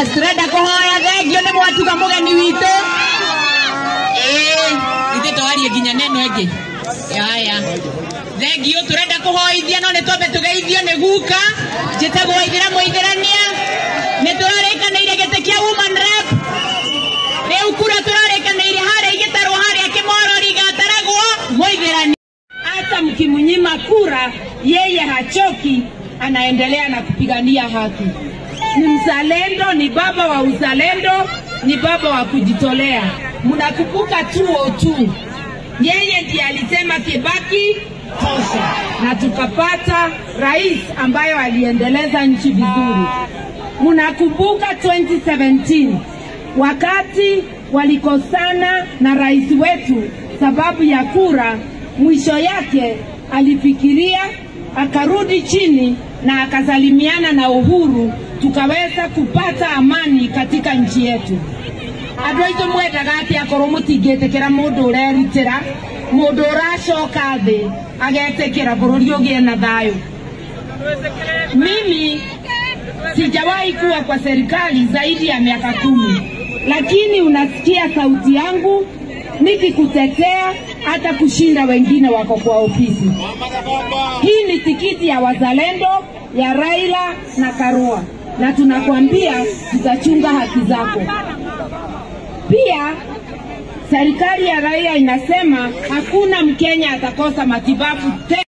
na turenda kuhoya thengio nä mwatuga mũgeni witũ. Ĩĩ ithe twarie nginya neno ĩngĩ. Yaya. Thengio kå kuhoithia no nĩ twambe tũgeithio nä guka njĩtagwo ithĩra mũithĩrania. Nĩ tũrarĩkanĩire gĩtĩ kĩa woman rep u kura tũrarĩkanĩire harĩa igĩtarwo harĩa kĩmorori gataragwo. Mũithĩrania. Hata mkimunyima kura, yeye hachoki, anaendelea na kupigania haki. Ni mzalendo, ni baba wa uzalendo, ni baba wa kujitolea. Mnakumbuka 202 yeye ndiye alisema Kibaki tosha, na tukapata rais ambayo aliendeleza nchi vizuri. Mnakumbuka 2017 wakati walikosana na rais wetu sababu ya kura, mwisho yake alifikiria akarudi chini na akasalimiana na Uhuru, tukaweza kupata amani katika nchi yetu. andå aitå mwendaga atä akorwo må tingä tä kä ra må ndå å reritä ra na mimi sijawahi kuwa kwa serikali zaidi ya miaka kumi, lakini unasikia sauti yangu nikikutetea hata kushinda wengine wako kwa ofisi. Hii ni tikiti ya wazalendo ya Raila na Karua, na tunakwambia tutachunga haki zako. Pia serikali ya raia inasema hakuna Mkenya atakosa matibabu tena.